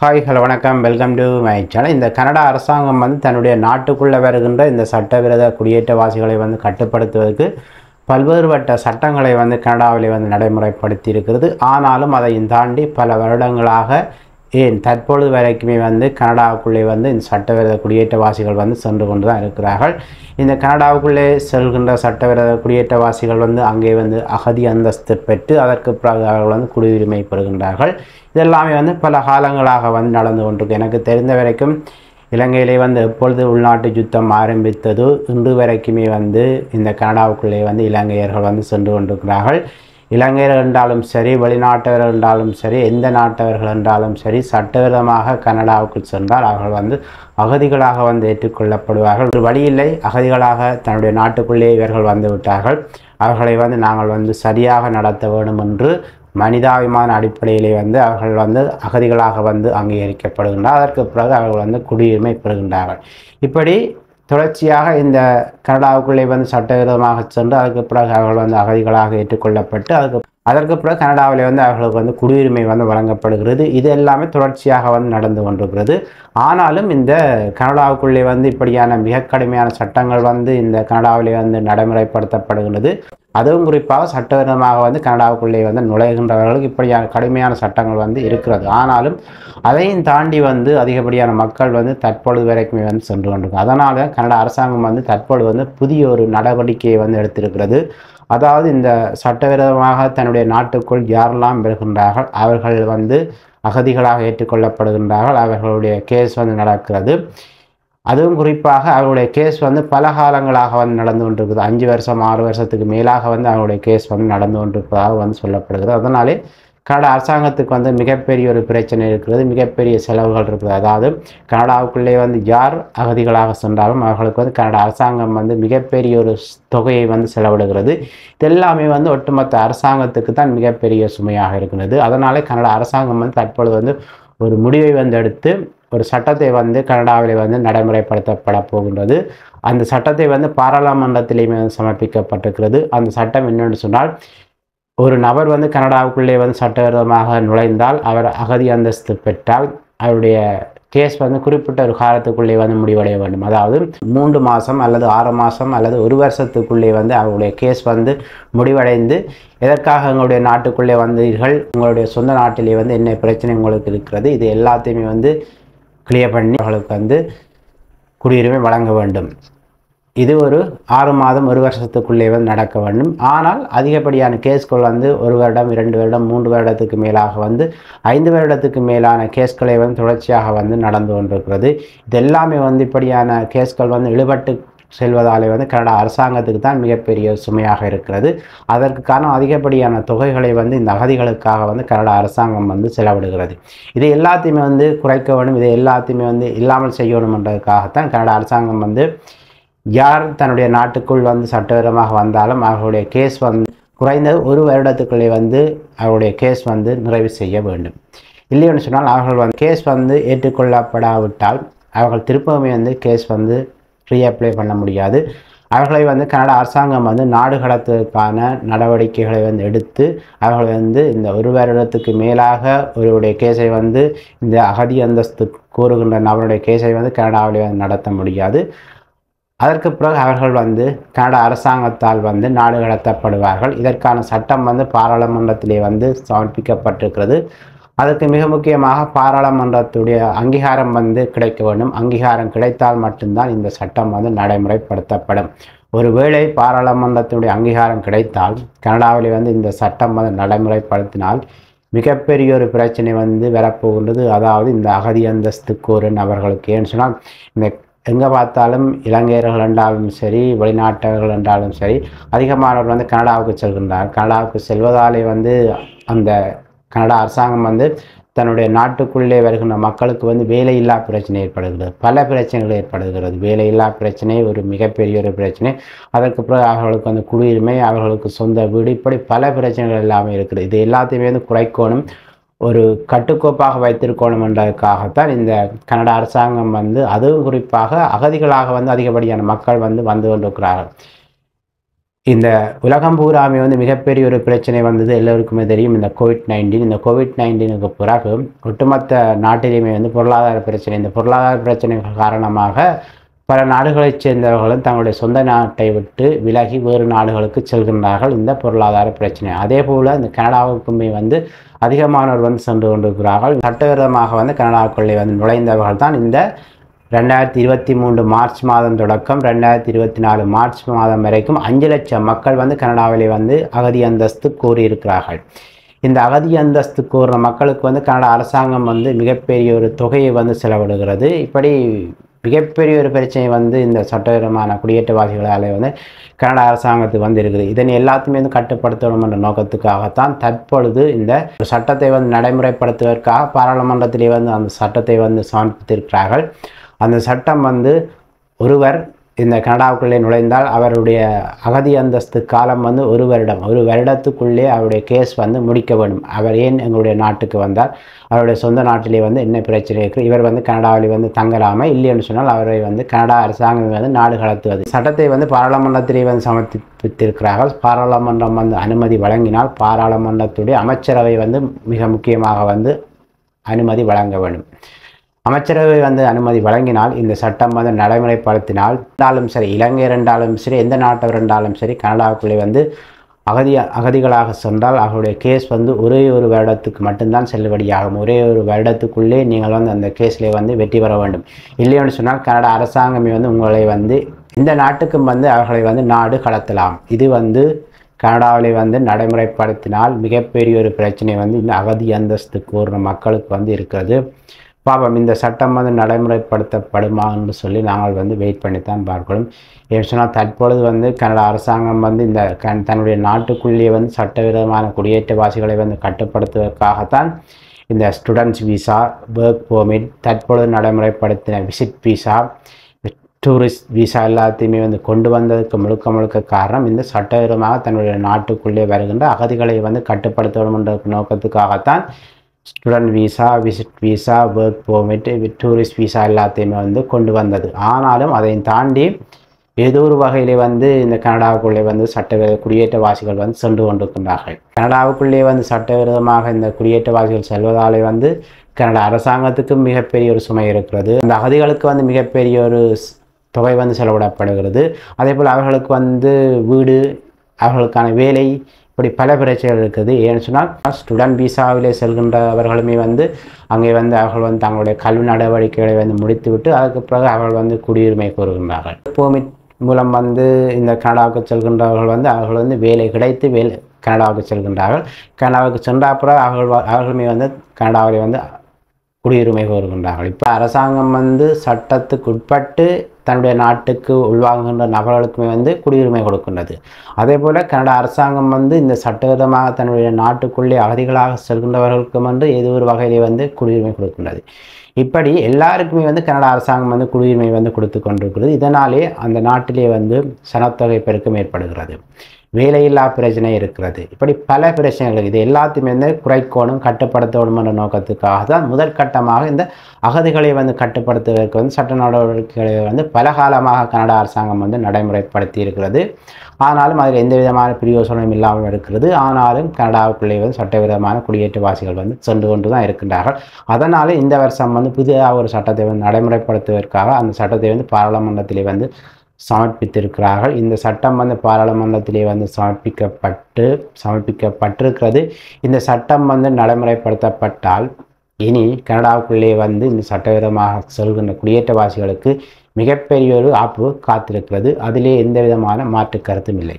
Hi hello வணக்கம். Welcome to my channel இந்த Canada அரசாங்கம் வந்து தன்னுடைய நாட்டுக்குள்ளே வருகின்ற இந்த சட்டவிரோத குடியேற்றவாசிகளை வந்து கட்டுப்படுத்துவதற்கு பல்வேறுபட்ட சட்டங்களை வந்து கனடாவிலே வந்து நடைமுறைப்படுத்தி இருக்கிறது ஆனாலும் அதையும் தாண்டி பல வருடங்களாக ஏன் தற்பொழுது வரைக்குமே வந்து கனடாவுக்குள்ளே வந்து இந்த சட்டவிரோத குடியேற்றவாசிகள் வந்து சென்று கொண்டு தான் இருக்கிறார்கள். இந்த கனடாவுக்குள்ளே செல்கின்ற சட்டவிரோத குடியேற்றவாசிகள் வந்து அங்கே வந்து அகதி அந்தஸ்து பெற்று அதற்கு பிறகு அவர்கள் வந்து குடியுரிமை பெறுகின்றார்கள். இதெல்லாமே வந்து பல காலங்களாக வந்து நடந்து கொண்டிருக்கு. எனக்கு தெரிந்த வரைக்கும் இலங்கையிலே வந்து எப்பொழுது உள்நாட்டு யுத்தம் ஆரம்பித்ததோ இன்று வரைக்குமே வந்து இந்த கனடாவுக்குள்ளே வந்து இலங்கையர்கள் வந்து சென்று கொண்டிருக்கிறார்கள். இலங்கையர் என்றாலும் சரி வெளிநாட்டவர் என்றாலும் சரி எந்த நாட்டவர்கள் என்றாலும் சரி சட்டவிரோதமாக கனடாவுக்கு சென்றால் அவர்கள் வந்து அகதிகளாக வந்து ஏற்றுக்கொள்ளப்படுவார்கள். ஒரு வழியில்லை அகதிகளாக தன்னுடைய நாட்டுக்குள்ளே இவர்கள் வந்து விட்டார்கள். அவர்களை வந்து நாங்கள் வந்து சரியாக நடத்த வேண்டும் என்று மனிதாபிமான அடிப்படையிலே வந்து அவர்கள் வந்து அகதிகளாக வந்து அங்கீகரிக்கப்படுகின்றார் அதற்கு பிறகு அவர்கள் வந்து குடியுரிமை பெறுகின்றார்கள். இப்படி தொடர்ச்சியாக இந்த கனடாவுக்குள்ளே வந்து சட்டவிரோதமாக சென்று அதுக்கு பிறகு அவர்கள் வந்து அகதிகளாக ஏற்றுக்கொள்ளப்பட்டு அதுக்கு அதற்கு பிறகு கனடாவில் வந்து அவர்களுக்கு வந்து குடியுரிமை வந்து வழங்கப்படுகிறது. இது எல்லாமே தொடர்ச்சியாக வந்து நடந்து கொண்டிருக்கிறது. ஆனாலும் இந்த கனடாவுக்குள்ளே வந்து இப்படியான மிக கடுமையான சட்டங்கள் வந்து இந்த கனடாவிலே வந்து நடைமுறைப்படுத்தப்படுகிறது அதுவும் குறிப்பாக சட்டவிரோதமாக வந்து கனடாவுக்குள்ளே வந்து நுழைகின்றவர்களுக்கு இப்படியான கடுமையான சட்டங்கள் வந்து இருக்கிறது. ஆனாலும் அதையும் தாண்டி வந்து அதிகப்படியான மக்கள் வந்து தற்பொழுது வரைக்குமே வந்து சென்று கொண்டிருக்கும் அதனால் கனடா அரசாங்கம் வந்து தற்பொழுது வந்து புதிய ஒரு நடவடிக்கையை வந்து எடுத்திருக்கிறது. அதாவது இந்த சட்டவிரோதமாக தன்னுடைய நாட்டுக்குள் யாரெல்லாம் வருகின்றார்கள் அவர்கள் வந்து அகதிகளாக ஏற்றுக்கொள்ளப்படுகின்றார்கள் அவர்களுடைய கேஸ் வந்து நடக்கிறது. அதுவும் குறிப்பாக அவருடைய கேஸ் வந்து பல காலங்களாக வந்து நடந்து கொண்டிருக்குது. அஞ்சு வருஷம் ஆறு வருஷத்துக்கு மேலாக வந்து அவருடைய கேஸ் வந்து நடந்து கொண்டிருப்பதாக வந்து சொல்லப்படுகிறது. அதனாலே கனடா அரசாங்கத்துக்கு வந்து மிகப்பெரிய ஒரு பிரச்சனை இருக்கிறது மிகப்பெரிய செலவுகள் இருக்குது. அதாவது கனடாவுக்குள்ளே வந்து யார் அகதிகளாக சென்றாலும் அவர்களுக்கு வந்து கனடா அரசாங்கம் வந்து மிகப்பெரிய ஒரு தொகையை வந்து செலவிடுகிறது. இதெல்லாமே வந்து ஒட்டுமொத்த அரசாங்கத்துக்கு தான் மிகப்பெரிய சுமையாக இருக்கிறது. அதனாலே கனடா அரசாங்கம் வந்து தற்பொழுது வந்து ஒரு முடிவை வந்து எடுத்து ஒரு சட்டத்தை வந்து கனடாவில் வந்து நடைமுறைப்படுத்தப்பட போகின்றது. அந்த சட்டத்தை வந்து பாராளுமன்றத்திலேயுமே சமர்ப்பிக்கப்பட்டிருக்கிறது. அந்த சட்டம் என்னென்னு சொன்னால் ஒரு நபர் வந்து கனடாவுக்குள்ளே வந்து சட்டவிரோதமாக நுழைந்தால் அவர் அகதி அந்தஸ்து பெற்றால் அவருடைய கேஸ் வந்து குறிப்பிட்ட ஒரு காலத்துக்குள்ளே வந்து முடிவடைய வேண்டும். அதாவது மூன்று மாதம் அல்லது ஆறு மாதம் அல்லது ஒரு வருஷத்துக்குள்ளே வந்து அவருடைய கேஸ் வந்து முடிவடைந்து எதற்காக எங்களுடைய நாட்டுக்குள்ளே வந்தீர்கள்? உங்களுடைய சொந்த நாட்டிலே வந்து என்ன பிரச்சனை உங்களுக்கு இருக்கிறது? இது எல்லாத்தையுமே வந்து கிளியர் பண்ணி அவர்களுக்கு வந்து குடியுரிமை வழங்க வேண்டும். இது ஒரு ஆறு மாதம் ஒரு வருஷத்துக்குள்ளே வந்து நடக்க வேண்டும். ஆனால் அதிகப்படியான கேஸ்கள் வந்து ஒரு வருடம் இரண்டு வருடம் மூன்று வருடத்துக்கு மேலாக வந்து ஐந்து வருடத்துக்கு மேலான கேஸ்களை வந்து தொடர்ச்சியாக வந்து நடந்து கொண்டிருக்கிறது. இது எல்லாமே வந்து இப்படியான கேஸ்கள் வந்து இழுபட்டு செல்வதாலே வந்து கனடா அரசாங்கத்துக்கு தான் மிகப்பெரிய சுமையாக இருக்கிறது. அதற்கு காரணம் அதிகப்படியான தொகைகளை வந்து இந்த அகதிகளுக்காக வந்து கனடா அரசாங்கம் வந்து செலவிடுகிறது. இதை எல்லாத்தையுமே வந்து குறைக்க வேண்டும். இதை எல்லாத்தையுமே வந்து இல்லாமல் செய்யணுன்றதுக்காகத்தான் கனடா அரசாங்கம் வந்து யார் தன்னுடைய நாட்டுக்குள் வந்து சட்டவிரமாக வந்தாலும் அவர்களுடைய கேஸ் வந்து குறைந்தது ஒரு வருடத்துக்குள்ளே வந்து அவருடைய கேஸ் வந்து நிறைவு செய்ய வேண்டும். இல்லைன்னு சொன்னால் அவர்கள் வந்து கேஸ் வந்து ஏற்றுக்கொள்ளப்படாவிட்டால் அவர்கள் திருப்பவுமே வந்து கேஸ் வந்து ரீஅப்ளை பண்ண முடியாது. அவர்களை வந்து கனடா அரசாங்கம் வந்து நாடு கடத்துவதற்கான நடவடிக்கைகளை வந்து எடுத்து அவர்கள் வந்து இந்த ஒரு வருடத்துக்கு மேலாக ஒருவருடைய கேஸை வந்து இந்த அகதி அந்தஸ்து கூறுகின்ற நபருடைய கேஸை வந்து கனடாவிலே வந்து நடத்த முடியாது. அதற்கு பிறகு அவர்கள் வந்து கனடா அரசாங்கத்தால் வந்து நாடு கடத்தப்படுவார்கள். இதற்கான சட்டம் வந்து பாராளுமன்றத்திலே வந்து சமர்ப்பிக்கப்பட்டிருக்கிறது. அதற்கு மிக முக்கியமாக பாராளுமன்றத்துடைய அங்கீகாரம் வந்து கிடைக்க வேண்டும். அங்கீகாரம் கிடைத்தால் மட்டும்தான் இந்த சட்டம் வந்து நடைமுறைப்படுத்தப்படும். ஒருவேளை பாராளுமன்றத்தினுடைய அங்கீகாரம் கிடைத்தால் கனடாவில் வந்து இந்த சட்டம் வந்து நடைமுறைப்படுத்தினால் மிகப்பெரிய ஒரு பிரச்சனை வந்து வரப்போகின்றது. அதாவது இந்த அகதி அந்தஸ்து ஒரு அவர்களுக்கு ஏன்னு சொன்னால் இந்த எங்கே பார்த்தாலும் இலங்கையர்கள் என்றாலும் சரி வெளிநாட்டவர்கள் என்றாலும் சரி அதிகமானவர்கள் வந்து கனடாவுக்கு செல்கின்றார். கனடாவுக்கு செல்வதாலே வந்து அந்த கனடா அரசாங்கம் வந்து தன்னுடைய நாட்டுக்குள்ளே வருகின்ற மக்களுக்கு வந்து வேலையில்லா பிரச்சனை ஏற்படுகிறது. பல பிரச்சனைகள் ஏற்படுகிறது. வேலையில்லா பிரச்சனை ஒரு மிகப்பெரிய ஒரு பிரச்சனை. அதற்கு பிறகு அவர்களுக்கு வந்து குடியுரிமை அவர்களுக்கு சொந்த வீடு இப்படி பல பிரச்சனைகள் எல்லாமே இருக்குது. இது எல்லாத்தையுமே வந்து குறைக்கணும். ஒரு கட்டுக்கோப்பாக வைத்திருக்கணும் என்றதுக்காகத்தான் இந்த கனடா அரசாங்கம் வந்து அதுவும் குறிப்பாக அகதிகளாக வந்து அதிகப்படியான மக்கள் வந்து வந்து கொண்டிருக்கிறார்கள். இந்த உலகம் பூராமே வந்து மிகப்பெரிய ஒரு பிரச்சனை வந்தது எல்லோருக்குமே தெரியும். இந்த கோவிட் நைன்டீன் இந்த கோவிட் நைன்டீனுக்கு பிறகு ஒட்டுமொத்த நாட்டிலையுமே வந்து பொருளாதார பிரச்சனை இந்த பொருளாதார பிரச்சனைகள் காரணமாக பல நாடுகளைச் சேர்ந்தவர்களும் தங்களுடைய சொந்த நாட்டை விட்டு விலகி வேறு நாடுகளுக்கு செல்கின்றார்கள். இந்த பொருளாதார பிரச்சனை. அதே போல் இந்த கனடாவுக்குமே வந்து அதிகமானவர் வந்து சென்று கொண்டிருக்கிறார்கள். சட்டவிரோதமாக வந்து கனடாவுக்குள்ளே வந்து நுழைந்தவர்கள் தான் இந்த ரெண்டாயிரத்தி இருபத்தி மூன்று மார்ச் மாதம் தொடக்கம் ரெண்டாயிரத்தி இருபத்தி நாலு மார்ச் மாதம் வரைக்கும் அஞ்சு லட்சம் மக்கள் வந்து கனடாவிலே வந்து அகதி அந்தஸ்து கோரியிருக்கிறார்கள். இந்த அகதி அந்தஸ்து கோருற மக்களுக்கு வந்து கனடா அரசாங்கம் வந்து மிகப்பெரிய ஒரு தொகையை வந்து செலவிடுகிறது. இப்படி மிகப்பெரிய ஒரு பிரச்சனை வந்து இந்த சட்டவிரோதமான குடியேற்றவாசிகளாலே வந்து கனடா அரசாங்கத்துக்கு வந்து இருக்குது இதனை எல்லாத்தையுமே வந்து கட்டுப்படுத்தணும் என்ற நோக்கத்துக்காகத்தான் தற்பொழுது இந்த ஒரு சட்டத்தை வந்து நடைமுறைப்படுத்துவதற்காக பாராளுமன்றத்திலே வந்து அந்த சட்டத்தை வந்து சமர்ப்பித்திருக்கிறார்கள். அந்த சட்டம் வந்து ஒருவர் இந்த கனடாவுக்குள்ளே நுழைந்தால் அவருடைய அகதி அந்தஸ்து காலம் வந்து ஒரு வருடம் ஒரு வருடத்துக்குள்ளே அவருடைய கேஸ் வந்து முடிக்க வேண்டும். அவர் ஏன் எங்களுடைய நாட்டுக்கு வந்தால் அவருடைய சொந்த நாட்டிலே வந்து என்ன பிரச்சனை இருக்குது இவர் வந்து கனடாவில் வந்து தங்கலாமா? இல்லைன்னு சொன்னால் அவரை வந்து கனடா அரசாங்கம் வந்து நாடு கடத்துவது. சட்டத்தை வந்து பாராளுமன்றத்திலே வந்து சமர்ப்பித்திருக்கிறார்கள். பாராளுமன்றம் வந்து அனுமதி வழங்கினால் பாராளுமன்றத்துடைய அமைச்சரவை வந்து மிக முக்கியமாக வந்து அனுமதி வழங்க வேண்டும். அமைச்சரவை வந்து அனுமதி வழங்கினால் இந்த சட்டம் வந்து நடைமுறைப்படுத்தினால் இருந்தாலும் சரி இலங்கை இருந்தாலும் சரி எந்த நாட்டை இருந்தாலும் சரி கனடாவுக்குள்ளே வந்து அகதி அகதிகளாக சென்றால் அவருடைய கேஸ் வந்து ஒரே ஒரு வருடத்துக்கு மட்டும்தான் செல்லுபடியாகும். ஒரே ஒரு வருடத்துக்குள்ளே நீங்கள் வந்து அந்த கேஸில் வந்து வெற்றி பெற வேண்டும். இல்லைன்னு சொன்னால் கனடா அரசாங்கமே வந்து உங்களை வந்து இந்த நாட்டுக்கும் வந்து அவர்களை வந்து நாடு கடத்தலாம். இது வந்து கனடாவிலே வந்து நடைமுறைப்படுத்தினால் மிகப்பெரிய ஒரு பிரச்சனை வந்து இந்த அகதி அந்தஸ்து கூறுன மக்களுக்கு வந்து இருக்கிறது. பாப்போம் இந்த சட்டம் வந்து நடைமுறைப்படுத்தப்படுமா என்று சொல்லி நாங்கள் வந்து வெயிட் பண்ணித்தான் பார்க்கணும் ஏன்னு சொன்னால் தற்பொழுது வந்து கனடா அரசாங்கம் வந்து இந்த கண் தன்னுடைய நாட்டுக்குள்ளேயே வந்து சட்டவிரோதமான குடியேற்றவாசிகளை வந்து கட்டுப்படுத்துவதற்காகத்தான் இந்த ஸ்டூடெண்ட்ஸ் விசா ஒர்க் பெர்மிட் தற்பொழுது நடைமுறைப்படுத்தின விசிட் விசா டூரிஸ்ட் விசா எல்லாத்தையுமே வந்து கொண்டு வந்ததுக்கு முழுக்க முழுக்க காரணம் இந்த சட்டவிரோதமாக தன்னுடைய நாட்டுக்குள்ளே வருகின்ற அகதிகளை வந்து கட்டுப்படுத்த வேண்டும் என்ற நோக்கத்துக்காகத்தான் student visa visit visa work permit tourist visa எல்லாத்தையுமே வந்து கொண்டு வந்தது. ஆனாலும் அதை தாண்டி ஏதோ ஒரு வகையிலே வந்து இந்த கனடாவுக்குள்ளே வந்து சட்டவிரோத குடியேற்றவாசிகள் வந்து சென்று கொண்டிருக்கின்றார்கள். கனடாவுக்குள்ளே வந்து சட்டவிரோதமாக இந்த குடியேற்றவாசிகள் செல்வதாலே வந்து கனடா அரசாங்கத்துக்கு மிகப்பெரிய ஒரு சுமை இருக்கிறது. அந்த அகதிகளுக்கு வந்து மிகப்பெரிய ஒரு தொகை வந்து செலவிடப்படுகிறது. அதே போல் அவர்களுக்கு வந்து வீடு அவர்களுக்கான வேலை இப்படி பல பிரச்சனைகள் இருக்குது. ஏன்னு சொன்னால் ஸ்டூடெண்ட் விசாவிலே செல்கின்றவர்களுமே வந்து அங்கே வந்து அவர்கள் வந்து தங்களுடைய கல்வி நடவடிக்கைகளை வந்து முடித்துவிட்டு அதுக்கு பிறகு அவர்கள் வந்து குடியுரிமை கோருகின்றார்கள். பூமிட் மூலம் வந்து இந்த கனடாவுக்கு செல்கின்றவர்கள் வந்து அவர்கள் வந்து வேலை கிடைத்து வேலை கனடாவுக்கு செல்கின்றார்கள். கனடாவுக்கு சென்ற பிறகு அவர்கள் அவர்களுமே வந்து கனடாவிலே வந்து குடியுரிமை கோருகின்றார்கள். இப்போ அரசாங்கம் வந்து சட்டத்துக்கு உட்பட்டு தன்னுடைய நாட்டுக்கு உள்வாங்குகின்ற நபர்களுக்குமே வந்து குடியுரிமை கொடுக்கின்றது. அதே போல் கனடா அரசாங்கம் வந்து இந்த சட்டவிதமாக தன்னுடைய நாட்டுக்குள்ளே அகதிகளாக செல்கின்றவர்களுக்கும் வந்து ஏதோ ஒரு வகையிலே வந்து குடியுரிமை கொடுக்கின்றது. இப்படி எல்லாருக்குமே வந்து கனடா அரசாங்கம் வந்து குடியுரிமை வந்து கொடுத்து கொண்டிருக்கிறது. இதனாலே அந்த நாட்டிலே வந்து சனத்தொகை பெருக்கம் ஏற்படுகிறது. வேலையில்லா பிரச்சனை இருக்கிறது. இப்படி பல பிரச்சனைகள் இது எல்லாத்தையுமே வந்து குறைக்கணும் கட்டுப்படுத்தணும் என்ற நோக்கத்துக்காக தான் முதற்கட்டமாக இந்த அகதிகளை வந்து கட்டுப்படுத்துவதற்கு வந்து சட்ட நடவடிக்கைகளை வந்து பல காலமாக கனடா அரசாங்கம் வந்து நடைமுறைப்படுத்தி இருக்கிறது. ஆனாலும் அதில் எந்த விதமான பிரயோசனமும் இல்லாமல் இருக்கிறது. ஆனாலும் கனடாவுக்குள்ளே வந்து சட்டவிரோதமான குடியேற்றவாசிகள் வந்து சென்று கொண்டு தான் இருக்கின்றார்கள். அதனால் இந்த வருஷம் வந்து புதிதாக ஒரு சட்டத்தை வந்து நடைமுறைப்படுத்துவதற்காக அந்த சட்டத்தை வந்து பாராளுமன்றத்திலே வந்து சமர்ப்பித்திருக்கிறார்கள். இந்த சட்டம் வந்து பாராளுமன்றத்திலே வந்து சமர்ப்பிக்கப்பட்டு சமர்ப்பிக்கப்பட்டிருக்கிறது. இந்த சட்டம் வந்து நடைமுறைப்படுத்தப்பட்டால் இனி கனடாவுக்குள்ளே வந்து இந்த சட்டவிரோதமாக செல்கின்ற குடியேற்றவாசிகளுக்கு மிகப்பெரிய ஒரு ஆப்பு காத்திருக்கிறது. அதிலே எந்த விதமான மாற்று கருத்தும் இல்லை.